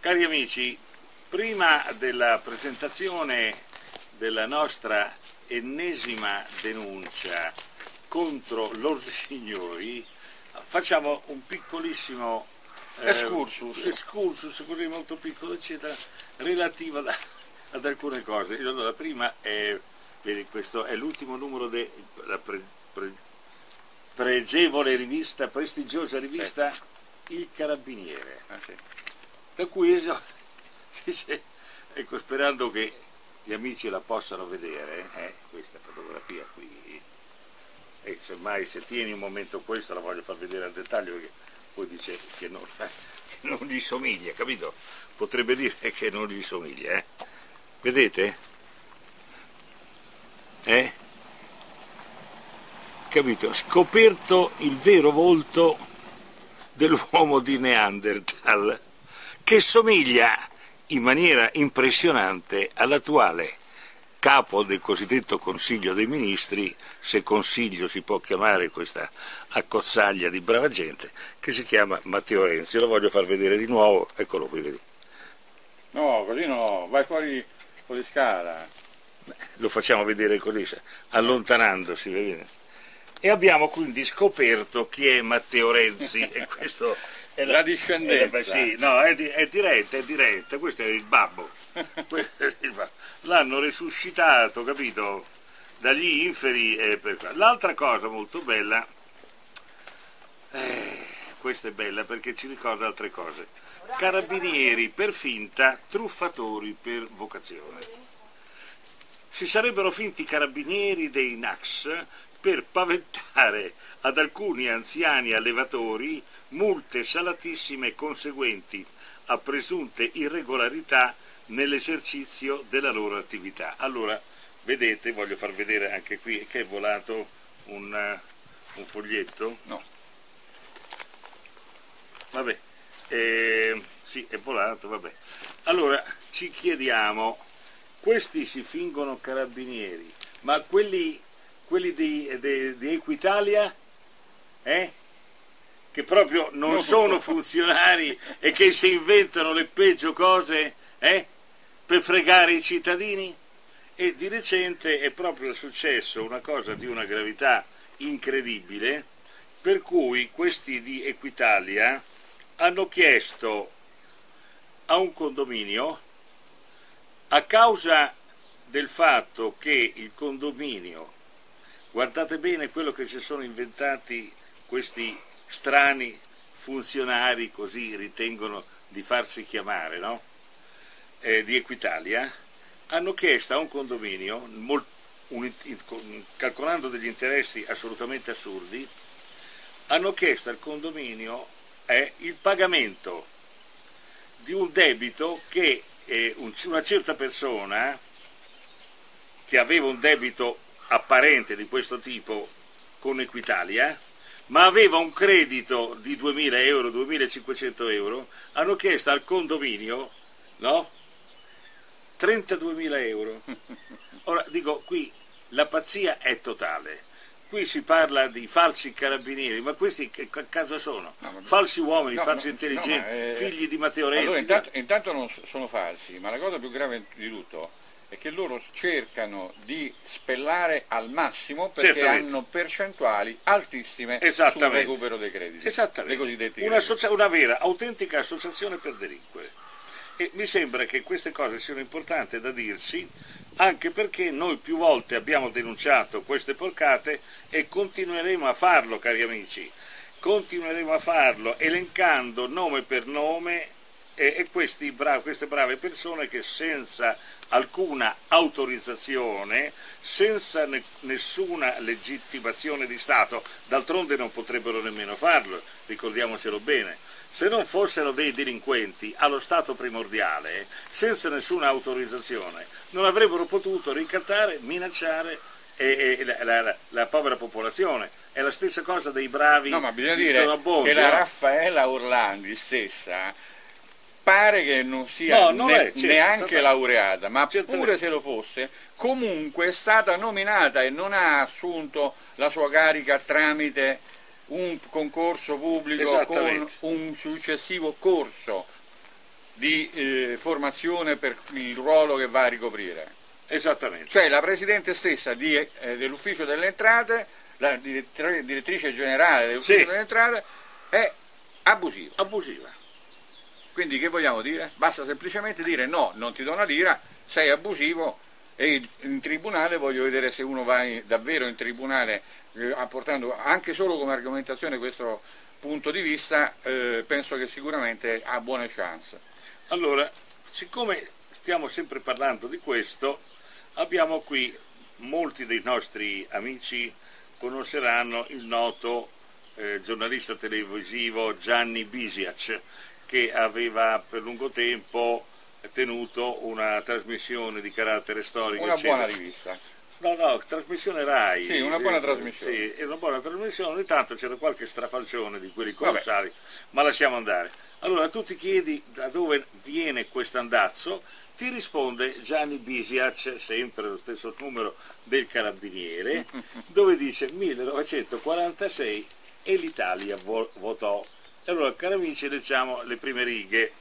Cari amici, prima della presentazione della nostra ennesima denuncia contro loro signori, facciamo un piccolissimo eh, excursus. excursus, così molto piccolo, eccetera, relativo ad, ad alcune cose. Allora, la prima è, vedi, questo è l'ultimo numero della pre, pre, pregevole rivista, prestigiosa rivista sì. Il Carabiniere. Ah, sì da cui dice, ecco, sperando che gli amici la possano vedere, eh, questa fotografia qui, e semmai se tieni un momento questo la voglio far vedere al dettaglio perché poi dice che non, che non gli somiglia, capito? Potrebbe dire che non gli somiglia, eh? Vedete? Eh? Capito? Scoperto il vero volto dell'uomo di Neanderthal che somiglia in maniera impressionante all'attuale capo del cosiddetto Consiglio dei Ministri, se Consiglio si può chiamare questa accozzaglia di brava gente, che si chiama Matteo Renzi. Lo voglio far vedere di nuovo, eccolo qui, vedi. No, così no, vai fuori con le scala. Lo facciamo vedere così, allontanandosi, vedi? E abbiamo quindi scoperto chi è Matteo Renzi, e questo la, la, discendenza. Eh, sì, no, è, di, è, diretta, è diretta, questo è il babbo. L'hanno resuscitato, capito? Dagli inferi. Eh, L'altra cosa molto bella, eh, questa è bella perché ci ricorda altre cose. Carabinieri per finta, truffatori per vocazione. Si sarebbero finti carabinieri dei NAX per paventare ad alcuni anziani allevatori multe salatissime conseguenti a presunte irregolarità nell'esercizio della loro attività. Allora, vedete, voglio far vedere anche qui che è volato un, uh, un foglietto. No. Vabbè, eh, sì, è volato, vabbè. Allora, ci chiediamo, questi si fingono carabinieri, ma quelli, quelli di, di, di Equitalia, eh? che proprio non, non sono so. funzionari e che si inventano le peggio cose eh, per fregare i cittadini? E di recente è proprio successo una cosa di una gravità incredibile, per cui questi di Equitalia hanno chiesto a un condominio, a causa del fatto che il condominio, guardate bene quello che si sono inventati questi strani funzionari, così ritengono di farsi chiamare, no? eh, di Equitalia, hanno chiesto a un condominio, molt, un, calcolando degli interessi assolutamente assurdi, hanno chiesto al condominio eh, il pagamento di un debito che eh, un, una certa persona che aveva un debito apparente di questo tipo con Equitalia ma aveva un credito di 2.000 euro, 2.500 euro, hanno chiesto al condominio, no? 32.000 euro. Ora dico, qui la pazzia è totale. Qui si parla di falsi carabinieri, ma questi che caso sono? No, falsi uomini, no, falsi no, intelligenti, è... figli di Matteo Renzi. Allora, intanto, intanto non sono falsi, ma la cosa più grave di tutto è che loro cercano di spellare al massimo perché hanno percentuali altissime sul recupero dei crediti. Esattamente. Una, una, vera, autentica associazione per delinquere. E mi sembra che queste cose siano importanti da dirsi anche perché noi più volte abbiamo denunciato queste porcate e continueremo a farlo, cari amici. Continueremo a farlo elencando nome per nome e, e bra queste brave persone che senza alcuna autorizzazione, senza ne nessuna legittimazione di Stato, d'altronde non potrebbero nemmeno farlo, ricordiamocelo bene. Se non fossero dei delinquenti allo stato primordiale, senza nessuna autorizzazione, non avrebbero potuto ricattare, minacciare e, e la, la, la, povera popolazione. È la stessa cosa dei bravi. No, ma bisogna dire Bondo, che la Raffaella Orlandi stessa pare che non sia no, non ne, è, certo, neanche stata... laureata, ma certo pure se lo fosse, comunque è stata nominata e non ha assunto la sua carica tramite un concorso pubblico con un successivo corso di eh, formazione per il ruolo che va a ricoprire. Esattamente. Cioè la Presidente stessa di, eh, dell'Ufficio delle Entrate, la direttrice generale dell'Ufficio sì. delle Entrate, è abusiva. Abusiva. Quindi che vogliamo dire? Basta semplicemente dire no, non ti do una lira, sei abusivo e in tribunale voglio vedere se uno va in, davvero in tribunale eh, apportando anche solo come argomentazione questo punto di vista, eh, penso che sicuramente ha buone chance. Allora, siccome stiamo sempre parlando di questo, abbiamo qui molti dei nostri amici conosceranno il noto eh, giornalista televisivo Gianni Bisiac che aveva per lungo tempo tenuto una trasmissione di carattere storico. Una buona rivista. No, no, trasmissione RAI. Sì, una buona trasmissione. Sì, è una buona trasmissione, ogni tanto c'era qualche strafalcione di quelli colossali, ma lasciamo andare. Allora tu ti chiedi da dove viene questo andazzo, ti risponde Gianni Bisiac, sempre lo stesso numero del carabiniere, dove dice 1946 e l'Italia votò. Allora, cari amici, leggiamo le prime righe.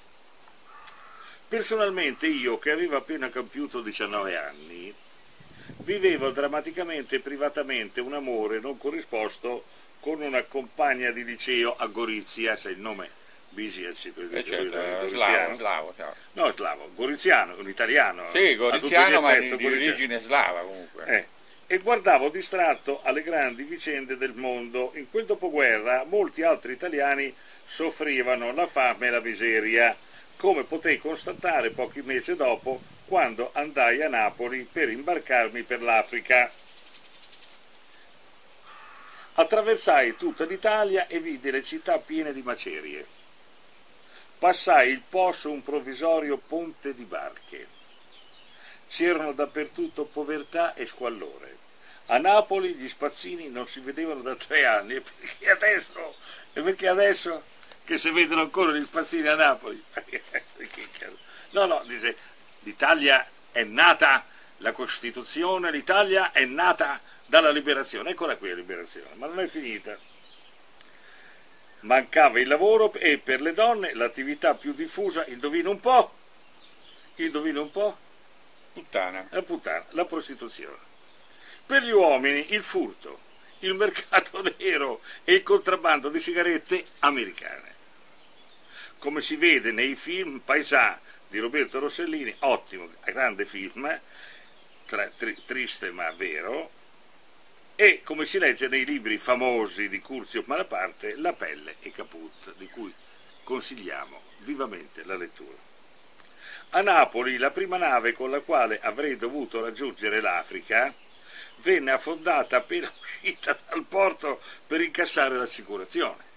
Personalmente io, che avevo appena compiuto 19 anni, vivevo drammaticamente e privatamente un amore non corrisposto con una compagna di liceo a Gorizia, se il nome Bisiac, per eh certo, slavo, slavo, certo. no slavo, goriziano, un italiano. Sì, goriziano ma di, di origine slava comunque. Eh e guardavo distratto alle grandi vicende del mondo. In quel dopoguerra molti altri italiani soffrivano la fame e la miseria, come potei constatare pochi mesi dopo quando andai a Napoli per imbarcarmi per l'Africa. Attraversai tutta l'Italia e vidi le città piene di macerie. Passai il Po su un provvisorio ponte di barche. C'erano dappertutto povertà e squallore. A Napoli gli spazzini non si vedevano da tre anni perché adesso, perché adesso che si vedono ancora gli spazzini a Napoli? No, no, dice, l'Italia è nata, la Costituzione, l'Italia è nata dalla liberazione, eccola qui la liberazione, ma non è finita. Mancava il lavoro e per le donne l'attività più diffusa, indovina un po', indovina un po', puttana. La puttana, la prostituzione. Per gli uomini il furto, il mercato nero e il contrabbando di sigarette americane. Come si vede nei film Paesà di Roberto Rossellini, ottimo, grande film, tra, tri, triste ma vero, e come si legge nei libri famosi di Curzio Malaparte, La pelle e Caput, di cui consigliamo vivamente la lettura. A Napoli la prima nave con la quale avrei dovuto raggiungere l'Africa venne affondata appena uscita dal porto per incassare l'assicurazione.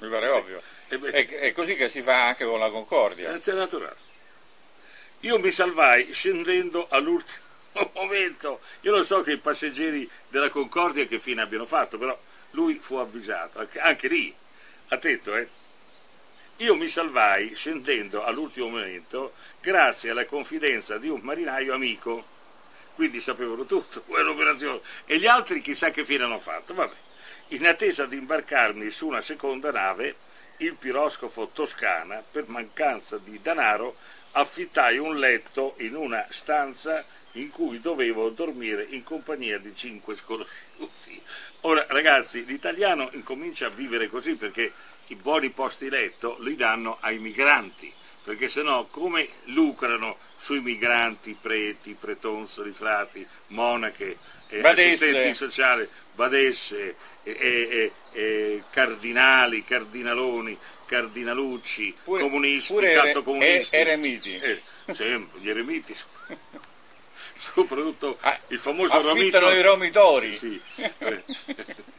Mi pare ovvio. È, è, così che si fa anche con la Concordia. È naturale. Io mi salvai scendendo all'ultimo momento. Io non so che i passeggeri della Concordia che fine abbiano fatto, però lui fu avvisato, anche, anche lì, attento, eh. Io mi salvai scendendo all'ultimo momento grazie alla confidenza di un marinaio amico quindi sapevano tutto, quell'operazione. E gli altri chissà che fine hanno fatto. Vabbè. In attesa di imbarcarmi su una seconda nave, il piroscofo Toscana, per mancanza di denaro, affittai un letto in una stanza in cui dovevo dormire in compagnia di cinque sconosciuti. Ora, ragazzi, l'italiano incomincia a vivere così perché i buoni posti letto li danno ai migranti perché sennò come lucrano sui migranti, preti, pretonsoli, frati, monache, eh, assistenti sociali, badesse, eh, eh, cardinali, cardinaloni, cardinalucci, pure, comunisti, pure cattocomunisti. E, eremiti. Eh, sempre, gli eremiti. Soprattutto ah, il famoso romito. i romitori. Sì.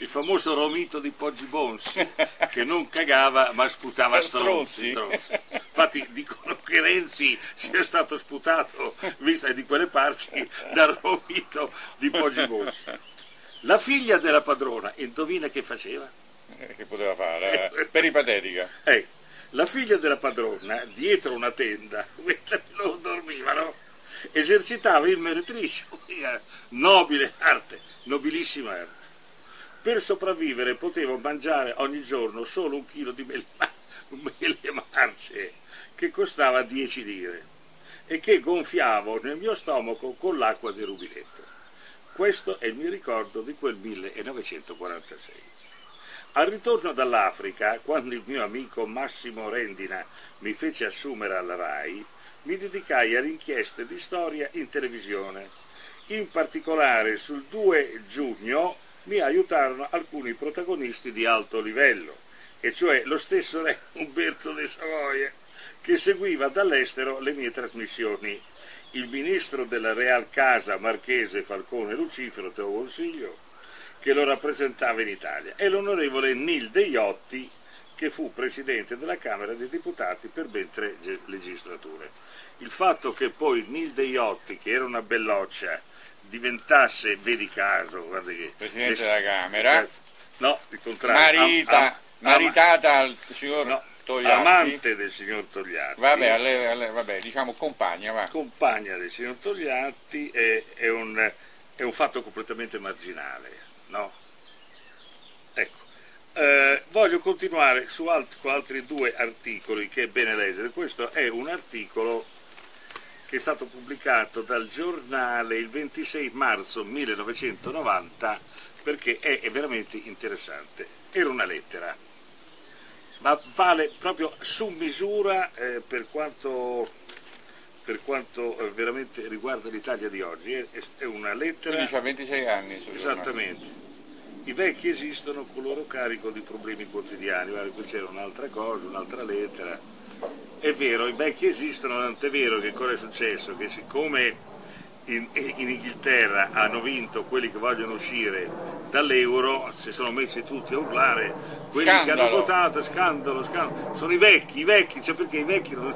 Eh il famoso romito di Poggi Bonsi, che non cagava ma sputava stronzi. stronzi. Infatti dicono che Renzi sia stato sputato, vista di quelle parti, dal romito di Poggi Bonsi. La figlia della padrona, indovina che faceva? Eh, che poteva fare? Eh, peripatetica. Eh, la figlia della padrona, dietro una tenda, mentre loro dormivano, esercitava il meretricio, nobile arte, nobilissima arte. Per sopravvivere potevo mangiare ogni giorno solo un chilo di mele marce che costava 10 lire e che gonfiavo nel mio stomaco con l'acqua del rubinetto. Questo è il mio ricordo di quel 1946. Al ritorno dall'Africa, quando il mio amico Massimo Rendina mi fece assumere alla RAI, mi dedicai alle inchieste di storia in televisione. In particolare sul 2 giugno mi aiutarono alcuni protagonisti di alto livello, e cioè lo stesso re Umberto de Savoia, che seguiva dall'estero le mie trasmissioni, il ministro della Real Casa marchese Falcone Lucifero Teo Consiglio, che lo rappresentava in Italia, e l'onorevole Nil De Iotti, che fu presidente della Camera dei Deputati per ben tre legislature. Il fatto che poi Nil De Iotti, che era una belloccia, diventasse, vedi caso, guarda che... Presidente della Camera. Eh, no, il contrario. Marita, am, am, maritata al signor... No, Togliatti. amante del signor Togliatti. Vabbè, alle, alle, vabbè, diciamo compagna, va. Compagna del signor Togliatti è, è, un, è un, fatto completamente marginale, no? Ecco, eh, voglio continuare su alt, con altri due articoli che è bene leggere. Questo è un articolo che è stato pubblicato dal giornale il 26 marzo 1990 perché è, è veramente interessante. Era una lettera ma vale proprio su misura eh, per quanto, per quanto eh, veramente riguarda l'Italia di oggi. È, è una lettera... Quindi ha 26 anni. Esattamente. I vecchi esistono con loro carico di problemi quotidiani, guarda, qui c'era un'altra cosa, un'altra lettera. È vero, i vecchi esistono, tant'è vero che cosa è successo? Che siccome in, in, Inghilterra hanno vinto quelli che vogliono uscire dall'euro, si sono messi tutti a urlare, quelli scandalo. che hanno votato, scandalo, scandalo, sono i vecchi, i vecchi, cioè perché i vecchi non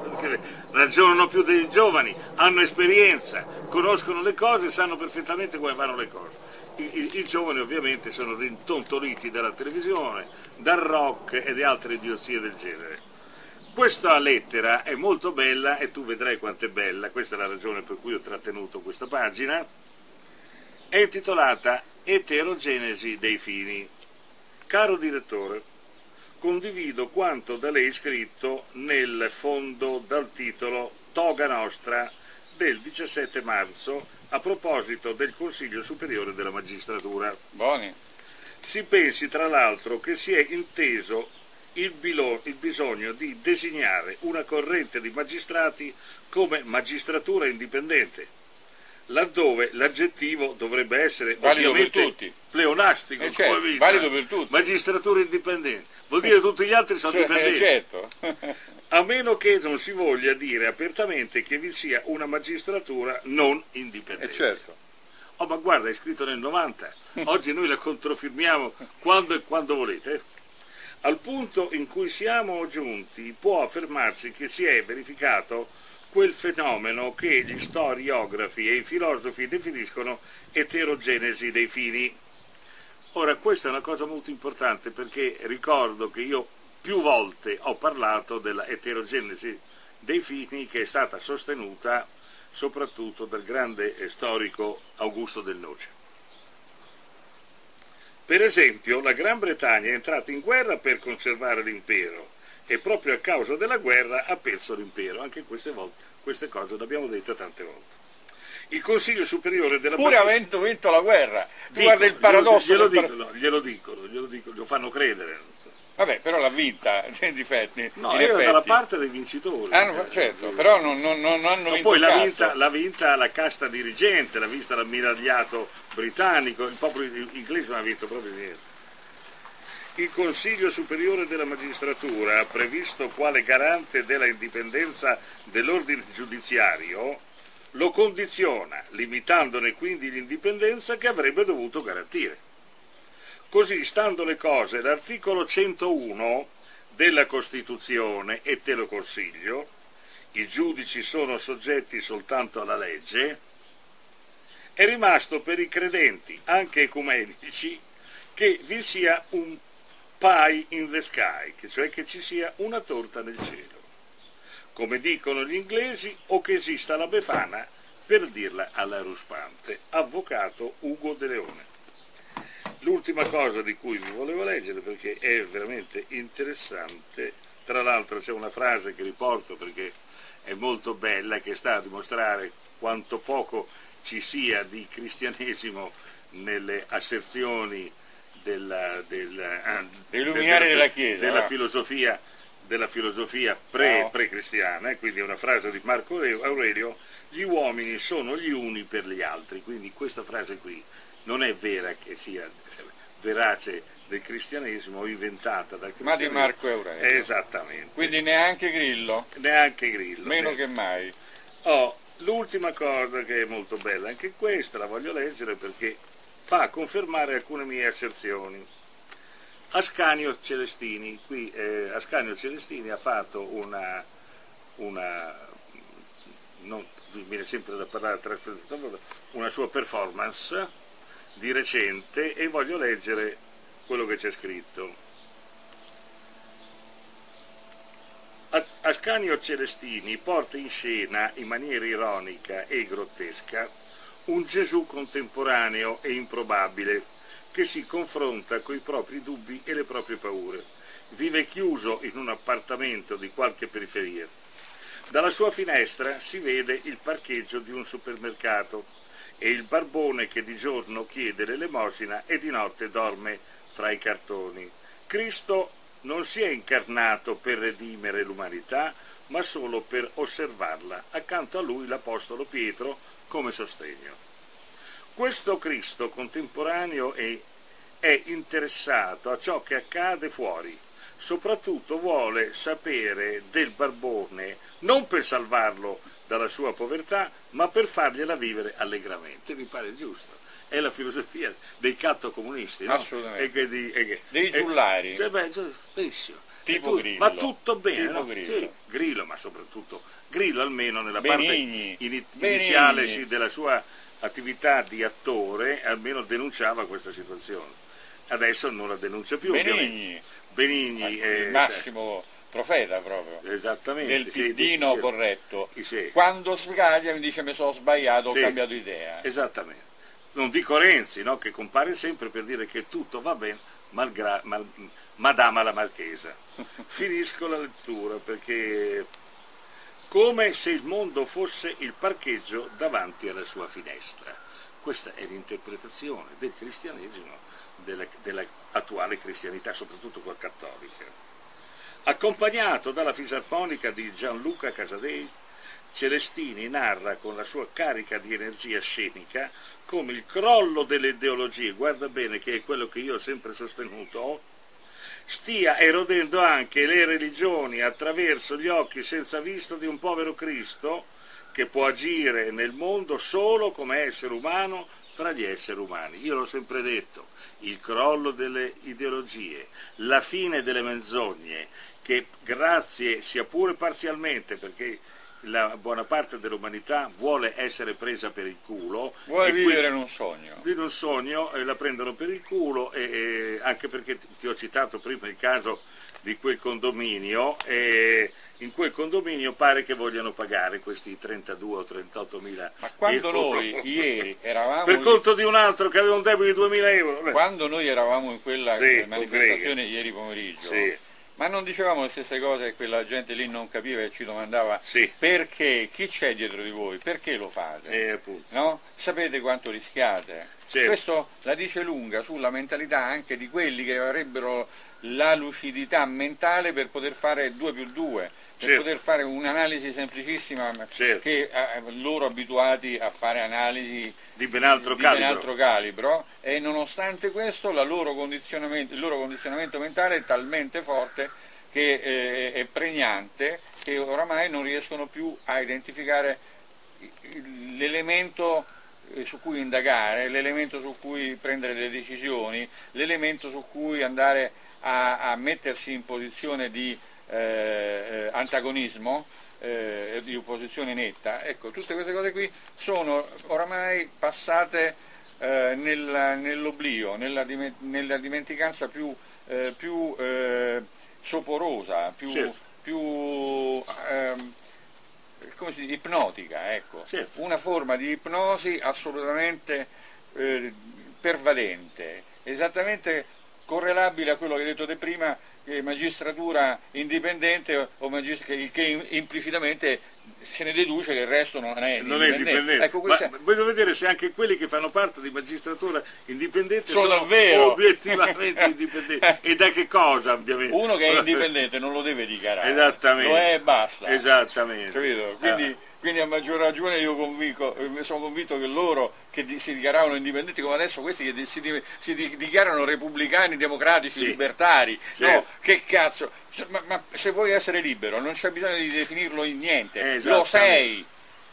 ragionano più dei giovani, hanno esperienza, conoscono le cose, sanno perfettamente come vanno le cose. I, i, i giovani ovviamente sono rintontoliti dalla televisione, dal rock e di altre idiozie del genere. Questa lettera è molto bella e tu vedrai quanto è bella, questa è la ragione per cui ho trattenuto questa pagina, è intitolata Eterogenesi dei fini. Caro direttore, condivido quanto da lei scritto nel fondo dal titolo Toga Nostra del 17 marzo a proposito del Consiglio Superiore della Magistratura. Buoni. Si pensi tra l'altro che si è inteso il, bilo, il bisogno di designare una corrente di magistrati come magistratura indipendente, laddove l'aggettivo dovrebbe essere valido ovviamente pleonastico, eh certo, valido per tutti. magistratura indipendente, vuol dire tutti gli altri sono cioè, dipendenti. Certo. a meno che non si voglia dire apertamente che vi sia una magistratura non indipendente. Eh certo. Oh, ma guarda, è scritto nel 90, oggi noi la controfirmiamo quando e quando volete. Al punto in cui siamo giunti può affermarsi che si è verificato quel fenomeno che gli storiografi e i filosofi definiscono eterogenesi dei fini. Ora, questa è una cosa molto importante perché ricordo che io più volte ho parlato della eterogenesi dei fini che è stata sostenuta soprattutto dal grande storico Augusto del Noce. Per esempio, la Gran Bretagna è entrata in guerra per conservare l'impero e proprio a causa della guerra ha perso l'impero. Anche queste, volte, queste cose le abbiamo dette tante volte. Il Consiglio Superiore della Pure avendo vinto la guerra. Tu guarda il paradosso. Glielo, glielo, dicono, glielo dicono, glielo dicono, lo fanno credere. Vabbè, però l'ha vinta, in difetti. No, io dalla parte dei vincitori. Ah, no, certo, però non, non, non hanno vinto Poi l'ha vinta, l'ha vinta, la casta dirigente, l'ha vista l'ammiragliato britannico, il popolo inglese non ha vinto proprio niente. Il Consiglio Superiore della Magistratura, previsto quale garante della indipendenza dell'ordine giudiziario, lo condiziona, limitandone quindi l'indipendenza che avrebbe dovuto garantire. Così, stando le cose, l'articolo 101 della Costituzione, e te lo consiglio, i giudici sono soggetti soltanto alla legge, è rimasto per i credenti, anche ecumenici, che vi sia un pie in the sky, cioè che ci sia una torta nel cielo. Come dicono gli inglesi, o che esista la befana, per dirla alla ruspante. Avvocato Ugo De Leone. L'ultima cosa di cui vi volevo leggere, perché è veramente interessante, tra l'altro c'è una frase che riporto perché è molto bella, che sta a dimostrare quanto poco ci sia di cristianesimo nelle asserzioni della, della, ah, della, della, Chiesa, della filosofia, della filosofia pre, no. pre-cristiana, eh, quindi è una frase di Marco Aurelio, gli uomini sono gli uni per gli altri, quindi questa frase qui non è vera che sia verace del cristianesimo inventata dal cristianesimo. Ma di Marco Aurelio. Esattamente. Quindi neanche Grillo? Neanche Grillo. Meno eh. che mai. Oh, l'ultima cosa che è molto bella, anche questa la voglio leggere perché fa confermare alcune mie asserzioni. Ascanio Celestini, qui eh, Ascanio Celestini ha fatto una, una non, viene sempre da parlare una sua performance di recente e voglio leggere quello che c'è scritto. Ascanio Celestini porta in scena in maniera ironica e grottesca un Gesù contemporaneo e improbabile che si confronta coi propri dubbi e le proprie paure. Vive chiuso in un appartamento di qualche periferia. Dalla sua finestra si vede il parcheggio di un supermercato e il barbone che di giorno chiede l'elemosina e di notte dorme fra i cartoni. Cristo non si è incarnato per redimere l'umanità, ma solo per osservarla. Accanto a lui l'Apostolo Pietro come sostegno. Questo Cristo contemporaneo è, è interessato a ciò che accade fuori, soprattutto vuole sapere del barbone non per salvarlo dalla sua povertà, ma per fargliela vivere allegramente. Mi pare giusto. È la filosofia dei catto comunisti, no? Assolutamente. E di, e dei giullari. Cioè, beh, benissimo. Tipo tu, Grillo. Va tutto bene, no? Grillo. Sì, Grillo, ma soprattutto Grillo almeno nella Benigni. parte in, iniziale sì, della sua attività di attore almeno denunciava questa situazione. Adesso non la denuncia più. Benigni. Benigni. Eh, massimo profeta proprio. Esattamente. Del piddino sì, corretto. Sì. Quando sbaglia mi dice mi sono sbagliato, ho cambiato idea. Esattamente. Non dico Renzi, no? che compare sempre per dire che tutto va bene, malgra- mal- Madama la Marchesa. Finisco la lettura perché come se il mondo fosse il parcheggio davanti alla sua finestra. Questa è l'interpretazione del cristianesimo, della, dell'attuale cristianità, soprattutto quella cattolica. Accompagnato dalla fisarmonica di Gianluca Casadei, Celestini narra con la sua carica di energia scenica come il crollo delle ideologie, guarda bene che è quello che io ho sempre sostenuto, stia erodendo anche le religioni attraverso gli occhi senza visto di un povero Cristo che può agire nel mondo solo come essere umano fra gli esseri umani. Io l'ho sempre detto, il crollo delle ideologie, la fine delle menzogne, che grazie sia pure parzialmente, perché la buona parte dell'umanità vuole essere presa per il culo. Vuole vivere in un sogno. Vive un sogno e la prendono per il culo, e, e anche perché ti ho citato prima il caso di quel condominio e in quel condominio pare che vogliano pagare questi 32 o 38 mila Ma quando euro. noi ieri eravamo... Per conto di un altro che aveva un debito di 2 mila euro. Quando noi eravamo in quella sì, manifestazione ieri pomeriggio... Sì ma non dicevamo le stesse cose che quella gente lì non capiva e ci domandava sì. perché, chi c'è dietro di voi, perché lo fate? Eh, no? Sapete quanto rischiate? Certo. Questo la dice lunga sulla mentalità anche di quelli che avrebbero la lucidità mentale per poter fare 2 più 2 per certo. poter fare un'analisi semplicissima certo. che eh, loro abituati a fare analisi di ben altro, di calibro. Ben altro calibro e nonostante questo loro il loro condizionamento mentale è talmente forte che eh, è pregnante che oramai non riescono più a identificare l'elemento eh, su cui indagare, l'elemento su cui prendere delle decisioni, l'elemento su cui andare a, a mettersi in posizione di eh, eh, antagonismo, eh, di opposizione netta. Ecco, tutte queste cose qui sono oramai passate eh, nel, nell'oblio, nella, nella, dimenticanza più, eh, più eh, soporosa, più, certo. più ehm, dice, ipnotica, ecco. certo. una forma di ipnosi assolutamente pervadente, esattamente correlabile a quello che hai detto te prima magistratura indipendente o magist- che implicitamente se ne deduce che il resto non è non indipendente. È indipendente. Ecco, questa... Voglio vedere se anche quelli che fanno parte di magistratura indipendente sono, sono davvero obiettivamente indipendenti e da che cosa ovviamente. Uno che è indipendente non lo deve dichiarare. Esattamente. Lo è e basta. Esattamente. Capito? Quindi ah quindi a maggior ragione io convinco, eh, sono convinto che loro che si dichiaravano indipendenti come adesso questi che si, si dichiarano repubblicani, democratici, sì. libertari, sì. no, che cazzo, ma, ma, se vuoi essere libero non c'è bisogno di definirlo in niente, lo sei.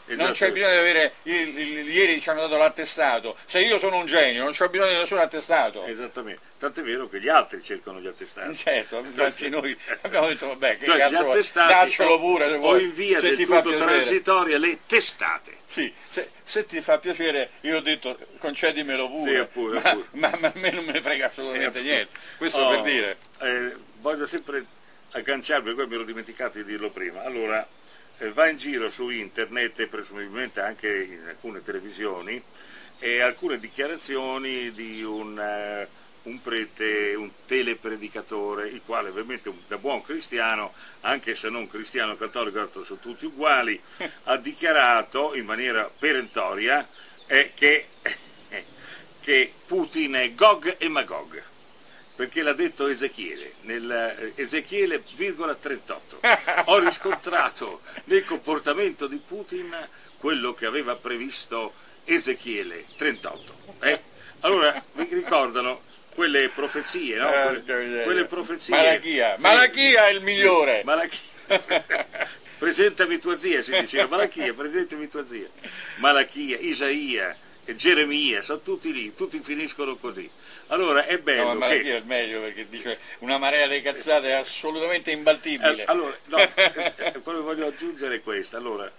Non c'è bisogno di avere, ieri ci hanno dato l'attestato, se io sono un genio non c'ho bisogno di nessun attestato. Esattamente, tanto è vero che gli altri cercano gli attestati. Certo, infatti noi abbiamo detto vabbè che no, cazzo, daccelo pure se vuoi. O in via se del tutto transitoria le testate. Sì, se, se, ti fa piacere io ho detto concedimelo pure, sì, pure, ma, pure. Ma, ma, a me non me ne frega assolutamente eh, niente, questo oh, per dire. Eh, voglio sempre agganciarmi, poi mi ero dimenticato di dirlo prima, allora va in giro su internet e presumibilmente anche in alcune televisioni e alcune dichiarazioni di un, uh, un prete, un telepredicatore, il quale ovviamente da buon cristiano, anche se non cristiano cattolico, sono tutti uguali, ha dichiarato in maniera perentoria eh, che, che Putin è Gog e Magog perché l'ha detto Ezechiele, nel eh, Ezechiele, 38. Ho riscontrato nel comportamento di Putin quello che aveva previsto Ezechiele 38. Eh? Allora, vi ricordano quelle profezie, no? Eh, quelle, quelle profezie. Malachia, sì. Malachia è il migliore. Malachia. presentami tua zia, si diceva, Malachia, presentami tua zia. Malachia, Isaia, Geremia, sono tutti lì, tutti finiscono così. Allora è bello. No, ma che... è il meglio perché dice una marea di cazzate è assolutamente imbattibile. Eh, allora, no, eh, quello che voglio aggiungere è questo. Allora,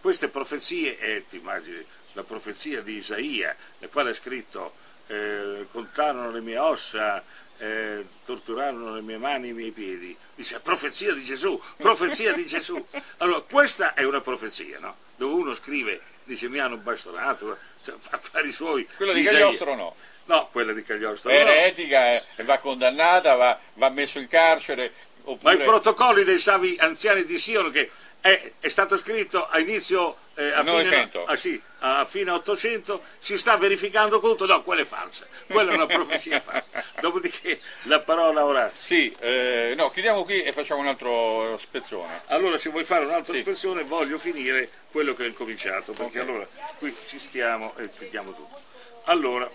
queste profezie, eh, ti immagini, la profezia di Isaia, nel quale è scritto eh, contarono le mie ossa, eh, torturarono le mie mani e i miei piedi. Dice profezia di Gesù, profezia di Gesù. Allora, questa è una profezia, no? Dove uno scrive, dice mi hanno bastonato, cioè, fa affari suoi. Quello di Cagliostro no. No, quella di Cagliostro. È eretica, eh, va condannata, va, va, messo in carcere. Oppure... Ma i protocolli dei savi anziani di Sion che è, è stato scritto a inizio eh, a, fine, ah, sì, a fine 800 si sta verificando tutto, no, quella è falsa, quella è una profezia falsa. Dopodiché la parola Orazio. Sì, eh, no, chiudiamo qui e facciamo un altro spezzone. Allora, se vuoi fare un altro sì. spezzone, voglio finire quello che ho incominciato, perché okay. allora qui ci stiamo e chiudiamo tutto. Allora,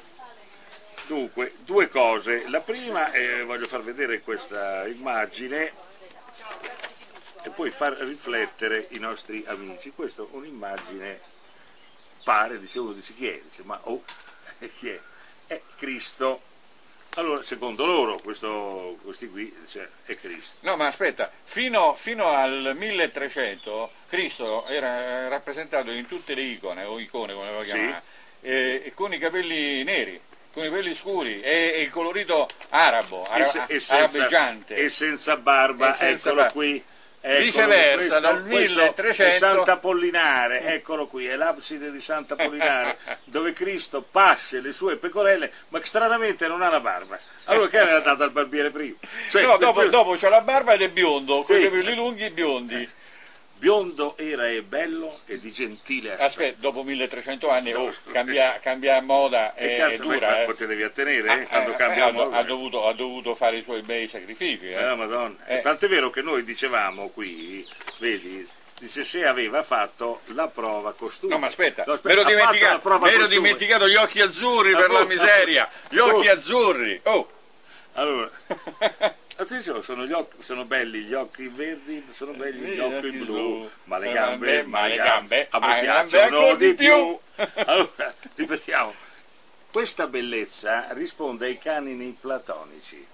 Dunque, due cose. La prima, eh, voglio far vedere questa immagine e poi far riflettere i nostri amici. Questa è un'immagine, pare, dice uno, dice chi è? Dice, ma oh, chi è? È Cristo. Allora, secondo loro, questo, questi qui dice, è Cristo. No, ma aspetta, fino, fino al 1300 Cristo era rappresentato in tutte le icone, o icone come lo chiamano, sì. eh, con i capelli neri con i pelli scuri e, e il colorito arabo, ara, e se, e senza, arabeggiante. E senza barba, e senza eccolo bar- qui. Eccolo, Viceversa, questo, dal 1300 Santa Pollinare, eccolo qui, è l'abside di Santa Pollinare, dove Cristo pasce le sue pecorelle, ma stranamente non ha la barba. Allora che era andato al barbiere prima? Cioè, no, dopo, dopo c'ha la barba ed è biondo, con i capelli lunghi biondi biondo era e bello e di gentile aspetto. Aspetta, dopo 1300 anni oh, cambia, cambia, moda e è, è dura. Ma eh. devi attenere eh, quando eh, cambia ha, moda. Ha dovuto, ha dovuto, fare i suoi bei sacrifici. Eh. Eh, Madonna. Eh. Tanto è vero che noi dicevamo qui, vedi, dice se aveva fatto la prova costume. No, ma aspetta, no, aspetta ero dimenticato, ero dimenticato gli occhi azzurri per la miseria. Gli occhi azzurri. Oh. Allora, attenzione, sono, occhi, sono, belli gli occhi verdi, sono belli gli occhi blu, ma le gambe, ma le gambe, a me piacciono di più. Allora, ripetiamo, questa bellezza risponde ai canoni platonici,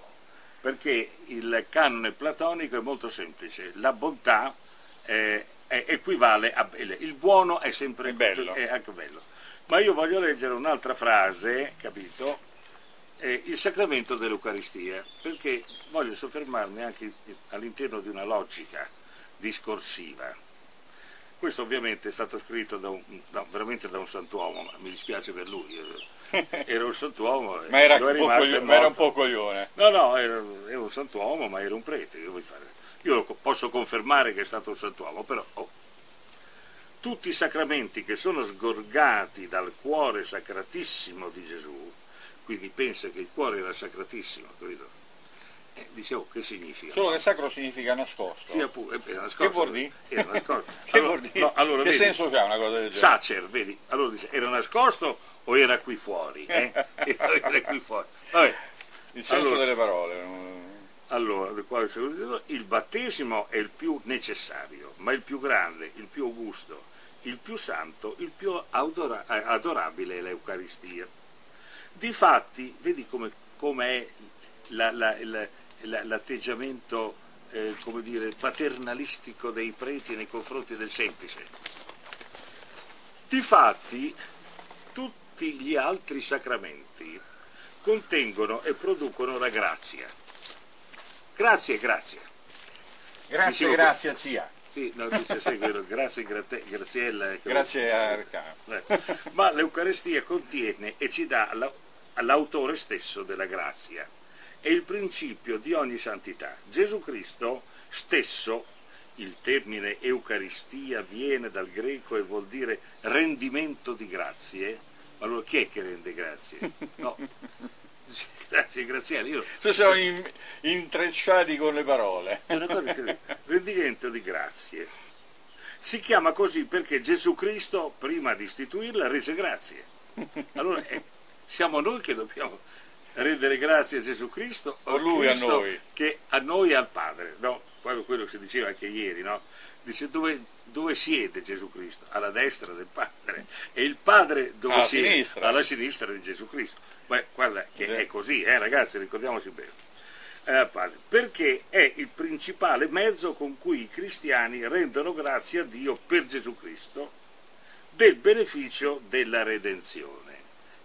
perché il canone platonico è molto semplice, la bontà eh, equivale a belle, il buono è sempre bello. È anche bello. Ma io voglio leggere un'altra frase, capito? Eh, il sacramento dell'Eucaristia, perché voglio soffermarmi anche all'interno di una logica discorsiva. Questo ovviamente è stato scritto da un, no, veramente da un santuomo, ma mi dispiace per lui. Era un santuomo. ma, era un coglione, ma era un po' coglione. No, no, era, era, un santuomo, ma era un prete. Io, Io posso confermare che è stato un santuomo, però oh. tutti i sacramenti che sono sgorgati dal cuore sacratissimo di Gesù, quindi pensa che il cuore era sacratissimo, capito? Eh, dicevo, che significa? Solo che sacro significa nascosto. Sì, appunto, eh, nascosto. Che vuol dire? Era nascosto. che allora? No, allora, che vedi, senso c'ha una cosa del genere? Sacer, vedi? Allora dice, era nascosto o era qui fuori? Eh? era qui fuori. Vabbè. Il senso allora, delle parole. Allora, il battesimo è il più necessario, ma il più grande, il più augusto, il più santo, il più adorabile è l'Eucaristia. Difatti, vedi come, come è la, la, la, l'atteggiamento eh, come dire, paternalistico dei preti nei confronti del semplice. Difatti, tutti gli altri sacramenti contengono e producono la grazia. Grazie, grazie. Grazie, Dicevo, grazie, zia. Sì, no, dice seguito, grazie Grate, Graziella. Grazie a eh. Ma l'Eucarestia contiene e ci dà l'autore stesso della grazia è il principio di ogni santità. Gesù Cristo stesso, il termine Eucaristia viene dal greco e vuol dire rendimento di grazie. Allora chi è che rende grazie? No. Grazie, Graziani. Io... Se siamo in, intrecciati con le parole. È una cosa che... Rendimento di grazie. Si chiama così perché Gesù Cristo, prima di istituirla, rese grazie. Allora eh, siamo noi che dobbiamo rendere grazie a Gesù Cristo o lui Cristo a noi che a noi e al Padre no? quello, quello che si diceva anche ieri no? dice dove, dove, siede Gesù Cristo alla destra del Padre e il Padre dove alla siede sinistra. alla sinistra di Gesù Cristo Beh, guarda che sì. è così eh, ragazzi ricordiamoci bene eh, perché è il principale mezzo con cui i cristiani rendono grazie a Dio per Gesù Cristo del beneficio della redenzione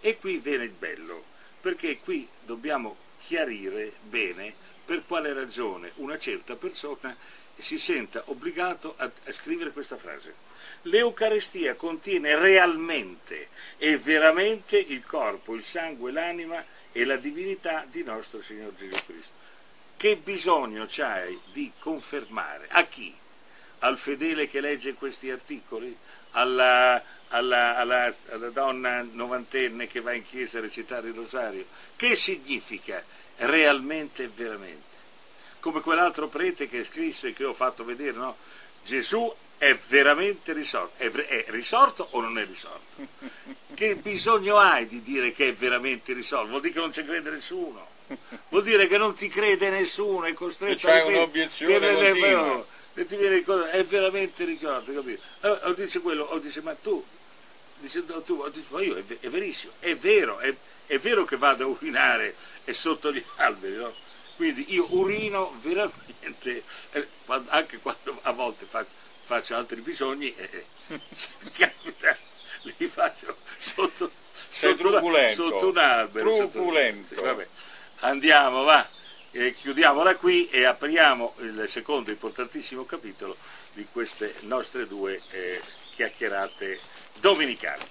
e qui viene il bello perché qui dobbiamo chiarire bene per quale ragione una certa persona si senta obbligato a, a scrivere questa frase. L'Eucarestia contiene realmente e veramente il corpo, il sangue, l'anima e la divinità di nostro Signore Gesù Cristo. Che bisogno c'hai di confermare? A chi? Al fedele che legge questi articoli? Alla, alla, alla, alla, donna novantenne che va in chiesa a recitare il rosario. Che significa realmente e veramente? Come quell'altro prete che scrisse, che ho fatto vedere, no? Gesù è veramente risorto. È, è, risorto o non è risorto? Che bisogno hai di dire che è veramente risorto? Vuol dire che non ci crede nessuno. Vuol dire che non ti crede nessuno, è costretto a... C'è un'obiezione. E ti viene è veramente ricordo, capito? Allora, o dice quello, o dice ma tu dicendo tu, ma io è, è verissimo, è vero, è, è, vero che vado a urinare e sotto gli alberi, no? Quindi io urino veramente, eh, anche quando a volte faccio, faccio altri bisogni, eh, capita, li faccio sotto, sotto, una, sotto un albero. Sotto, sì, Andiamo, va. Eh, chiudiamola qui e apriamo il secondo importantissimo capitolo di queste nostre due eh, chiacchierate dominicali.